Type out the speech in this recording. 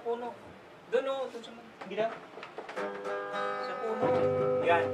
sa puno. Doon o, doon sa gila. Sa puno. Yan.